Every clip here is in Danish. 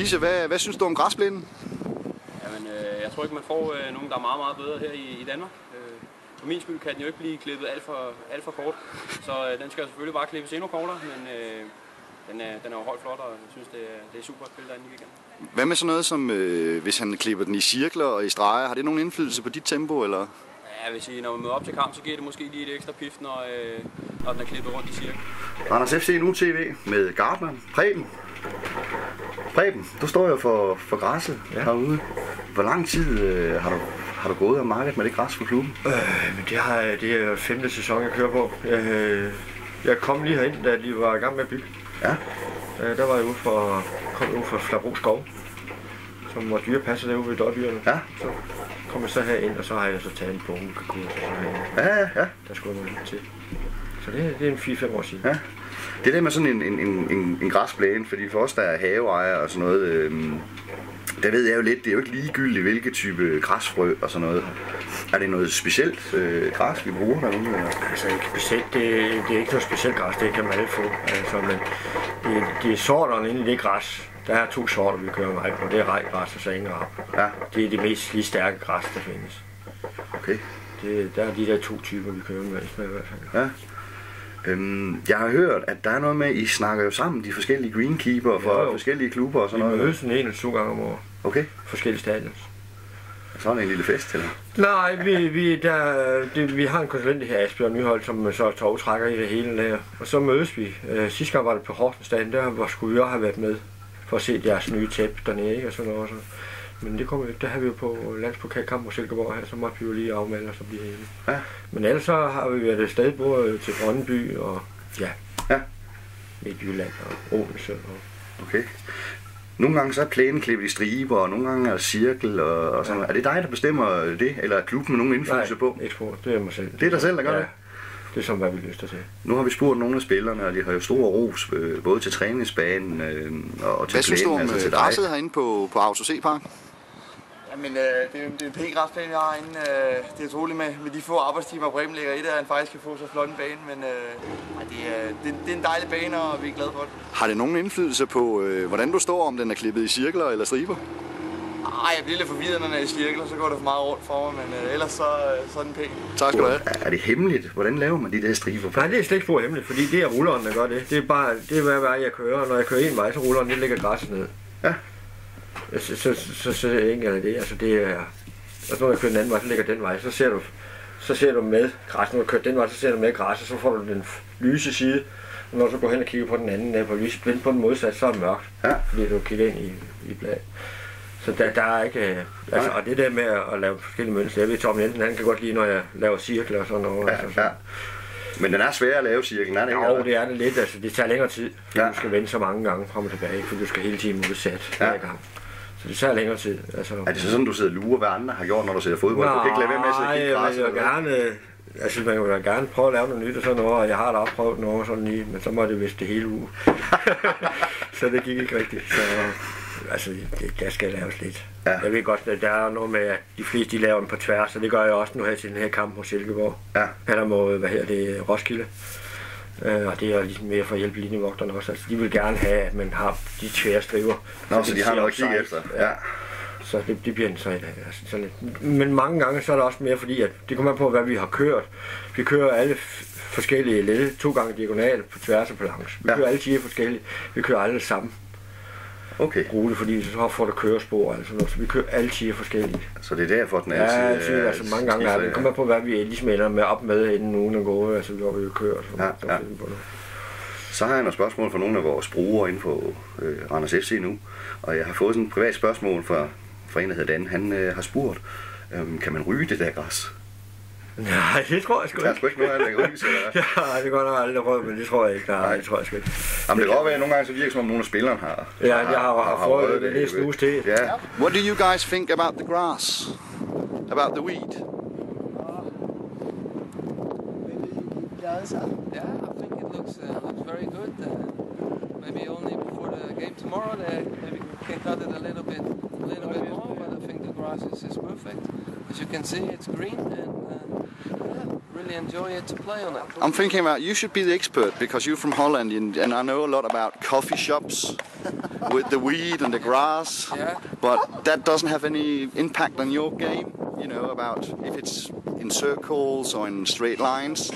Lise, hvad, hvad synes du om græsplænen? Jamen, øh, jeg tror ikke, man får øh, nogen, der er meget, meget bedre her i, i Danmark. Øh, for min skyld kan den jo ikke blive klippet alt for, alt for kort, så øh, den skal selvfølgelig bare klippes endnu kortere, men øh, den, er, den er jo højt flot, og jeg synes, det er, det er super at spille derinde i weekenden. Hvad med sådan noget som, øh, hvis han klipper den i cirkler og i streger, har det nogen indflydelse på dit tempo, eller? Ja, jeg vil sige, når man møder op til kamp, så giver det måske lige et ekstra pift, når, øh, når den er klippet rundt i cirkel. Randers FC nu TV med Gardner, Preben. Preben, du står jo for, for græsset ja. herude. Hvor lang tid øh, har, du, har du gået og markedet med det græs for klubben? Øh, men det, har, det er femte sæson, jeg kører på. Jeg, øh, jeg kom lige herind, da de var i gang med at bygge. Ja. Øh, der var jeg ude for, kom jeg ude fra Flabro Skov, som var dyrepasser derude ved dårdyrene. Ja. Så kom jeg så herind, og så har jeg så taget en så herinde. Ja, ja, ja. der skulle jeg noget til. Så det, det er en 4-5 år siden. Ja. Det der med sådan en, en, en, en, en græsplæne, fordi for os, der er haveejere og sådan noget, øh, der ved jeg jo lidt, det er jo ikke ligegyldigt, hvilke type græsfrø og sådan noget. Er det noget specielt øh, græs, vi bruger derude? Eller? Altså ikke specielt, det, det er ikke noget specielt græs, det kan man alle få. Altså, men det, det er sorterne inde i det græs. Der er to sorter, vi kører meget på. Det er rejgræs og sangerap. Ja, Det er det mest lige stærke græs, der findes. okay. Det, der er de der to typer, vi kører med i hvert fald. Ja. Øhm, jeg har hørt, at der er noget med, at I snakker jo sammen, de forskellige greenkeeper fra Jo, forskellige klubber og Vi sådan noget. mødes en eller to gange om året. Okay, Forskellige stadions. sådan en lille fest, eller? Nej, vi, vi, der, det, vi har en konsulent her, Asbjørn Nyholdt, som så togtrækker i det hele der. Og så mødes vi. Øh, sidste gang var det på Horsensdagen, der hvor skulle vi også have været med for at se deres nye tæppe dernede, ikke? Og sådan noget. Så. Men det kommer ikke. Der har vi jo på landspokalkamp på Silkeborg her, så måtte vi jo lige afmelde os og blive hjemme. Ja. Men ellers så har vi været et sted både til Brøndby og ja, Ja. Midtjylland og Odense. Og, Okay. Nogle gange så er plænen klippet i striber, og nogle gange er cirkel og, og sådan noget. Er det dig, der bestemmer det, eller er klubben med nogen indflydelse på? ikke spor. Det er mig selv. Det er dig selv, der gør ja. det? Det er som, hvad vi lyster til. Nu har vi spurgt nogle af spillerne, og de har jo stor ros, øh, både til træningsbanen øh, og til Hvad synes du plænen, om altså altså til dig. græsset herinde på, på Auto C Jamen, øh, det, er, det er en pæn græsplæne, vi har inde. Øh, det er utroligt med, med de få arbejdstimer, Bremen lægger i det, at han faktisk kan få så flot en bane. Men øh, det, er, det, det er en dejlig bane, og vi er glade for det. Har det nogen indflydelse på, øh, hvordan du står, om den er klippet i cirkler eller striber? Ej, jeg bliver lidt forvirret, når den er i cirkler, så går det for meget rundt for mig, men øh, ellers så, øh, så er den pæn. Tak skal du have. Er- det hemmeligt? Hvordan laver man de der striber? Nej, det er slet ikke spor hemmeligt, fordi det er rulleren, der gør det. Det er bare, det er hver vej, jeg kører. Og når jeg kører en vej, så rulleren, det ligger græsset ned. Ja. Så, så, så, så enkelt er det. Altså, det er... Og så når jeg kører den anden vej, så ligger den vej. Så ser du, så ser du med græs. Når du kører den vej, så ser du med græs, og så får du den lyse side. Og når du så går hen og kigger på den anden, der på lys, blind på den modsatte, så er det mørkt. Ja. Fordi du kigger ind i, i bladet. Så der, der er ikke... øh, Altså, Nej. og det der med at, lave forskellige mønstre. Jeg ved, Tom Jensen, han kan godt lide, når jeg laver cirkler og sådan noget. Ja, altså, så- ja. Men den er svær at lave cirklen, er det ikke? jo, eller? det er det lidt. Altså, det tager længere tid, fordi Ja. du skal vende så mange gange frem og tilbage, for du skal hele tiden udsat ja. hver gang. Så det tager længere tid. Altså, Er det så sådan, du sidder og lurer, hvad andre har gjort, når du ser fodbold? Du kan ikke lade være med at sidde og kigge Nej, græsset, jeg vil gerne... Altså, man vil gerne prøve at lave noget nyt og sådan noget, og jeg har da også prøvet noget sådan lige, men så må det vist det hele uge. så det gik ikke rigtigt. Så, altså, det, der skal laves lidt. Ja. Jeg ved godt, at der er noget med, at de fleste de laver den på tværs, og det gør jeg også nu her til den her kamp mod Silkeborg. Ja. Eller mod, hvad her det, Roskilde. Øh, og det er ligesom mere for at hjælpe linjevogterne også. Altså, de vil gerne have, at man har de tvære striver. Nå, så de det har noget at kigge efter. Ja. Så det, det bliver en så dag. Altså, sådan lidt. Men mange gange så er der også mere fordi, at det kommer på, hvad vi har kørt. Vi kører alle forskellige led, to gange diagonal på tværs og på langs. Vi ja. kører alle 10 forskellige. Vi kører alle sammen Okay, rute, fordi så får du kørespor. Altså, noget. så vi kører alle 10 forskellige. så det er derfor, den altid... Ja, altid, øh, altså mange gange er det. Kommer på, hvad vi ligesom ender med op med, inden ugen er gået. Altså, vi kører. Så, Ja, så ja. på noget. Så har jeg nogle spørgsmål fra nogle af vores brugere inden for øh, Randers FC nu. Og jeg har fået sådan et privat spørgsmål fra, fra en, der hedder Dan. Han øh, har spurgt, øh, kan man ryge det der græs? Nej, det tror jeg sgu Der er ikke. sgu ikke noget, ryges, eller hvad? Ja, det går nok aldrig prøvet, men det tror jeg ikke. Nej, det tror jeg sgu ikke. Jamen, det kan godt være, at nogle gange så virker det, som om nogle af spillerne har... Ja, jeg har, har fået røget det, det er snus til. Ja, What do you guys think about the grass? About the weed? Yeah, I think it looks uh, looks very good. Uh, maybe only before the game tomorrow, they maybe can cut it a little bit, a little bit more. But I think the grass is, is perfect. As you can see, it's green, and uh, really enjoy it to play on it. I'm thinking about you should be the expert because you're from Holland and, and I know a lot about coffee shops. with the weed and the grass. Yeah. But that doesn't have any impact on your game, you know, about if it's in circles or in straight lines.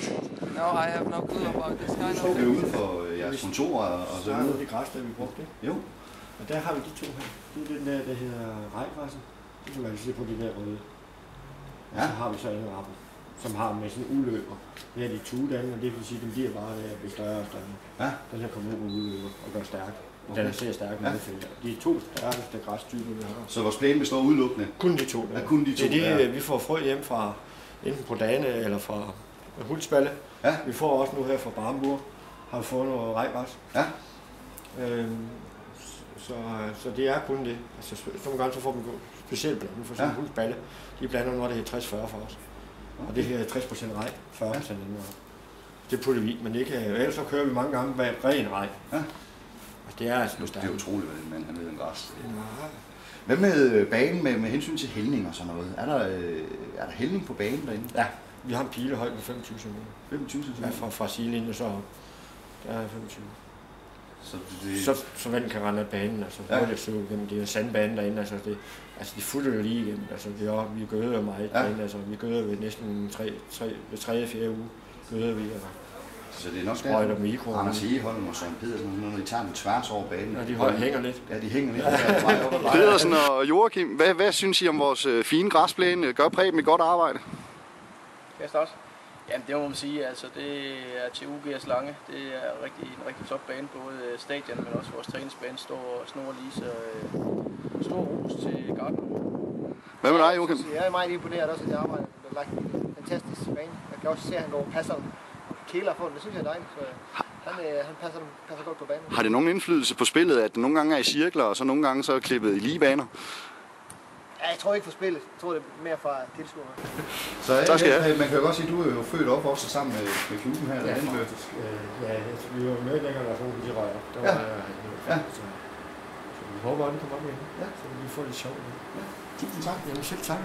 No, I have no clue about this kind of thing. ude for øh, jeres kontorer og så er videre. det græs, der vi brugte. Jo. Og der har vi de to her. Det er den der, der hedder rejgræsset. Det kan man se på det der røde. Og Ja. så har vi så en rappen, som har med sådan uløber. Det er de tuedane, og det vil sige, at den bliver bare der at blive større og større. Ja. Den her kommer ud med uløber og gør stærk. Okay. Den er ser stærk med ja. De er to stærkeste græstyper, vi har. Så vores plæne består udelukkende. Kun de to der. Ja, kun de to, Det er det, ja. vi får frø hjem fra enten på Dane eller fra Hulsballe. Ja. Vi får også nu her fra Barmbur. Har vi fået noget rejgræs. Ja. Øhm, så, så det er kun det. Altså, så nogle gange så får vi specielt blandet, for eksempel Ja. ja. balle. De blander når det er 60-40 for os. Og det her er 60% rej, 40% ja. Det putter vi i, men ikke, ellers så kører vi mange gange med ren rej. Ja. Altså, det er altså noget Det er utroligt, hvad den mand han ved en græs. Hvad med øh, banen med, med hensyn til hældning og sådan noget? Er der, øh, er der hældning på banen derinde? Ja, vi har en pilehøjde på 25 cm. 25 cm? Ja, fra, fra sidelinjen så op. Der er 25. Så det, Så, så vandet kan rende af banen, altså Ja. hurtigt så igennem. Det er sandbane derinde, altså det, altså de fulder jo lige igennem. Altså vi, er, vi gøder jo meget Ja. derinde, altså vi gøder ved næsten tre, tre, ved tredje, fjerde uge gøder vi, altså så det er nok sprøjter der. mikro. Anders Egeholm og Søren Pedersen, når de tager den tværs over banen. Ja, de høj, hænger lidt. Ja, de hænger lidt. Ja. Pedersen og Joachim, hvad, hvad synes I om vores øh, fine græsplæne? Gør Preben et godt arbejde? Jeg starte? Jamen det må man sige, altså det er til UGS Lange. Det er rigtig, en rigtig top bane, både øh, stadion, men også vores træningsbane står og snor lige, så øh, stor ros til Gardner. Hvad med dig, Joachim? Jeg er meget imponeret også af det arbejde, der er lagt en fantastisk bane. Jeg kan også se, at han går passer den. Kæler for den, det synes jeg er dejligt. Så han, øh, han passer, passer godt på banen. Har det nogen indflydelse på spillet, at nogle gange er i cirkler, og så nogle gange så er klippet i lige baner? Ja, jeg tror ikke for spillet. Jeg tror, det er mere fra tilskuerne. Så ja, Tak skal jeg man kan jo godt sige, at du er jo født og opvokset sammen med, med klubben her. Ja, Ja, faktisk. Øh, ja, altså, vi var med længere, der de rører. Der Ja. var, øh, Ja. Så, så vi håber, at det kommer op igen. Ja. Så vi får lidt sjovt. Tusind tak. Jamen selv tak.